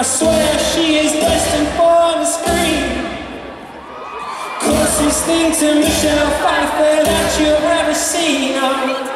I swear she is destined for the screen. Closest thing to Michelle Pfeiffer that you've ever seen.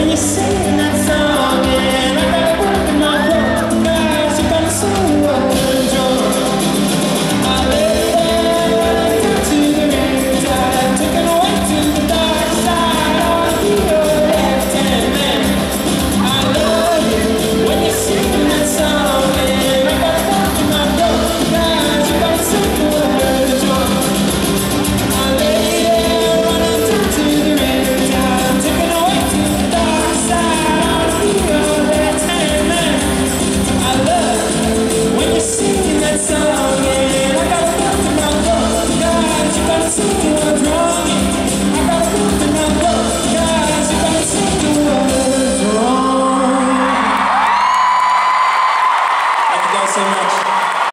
Ele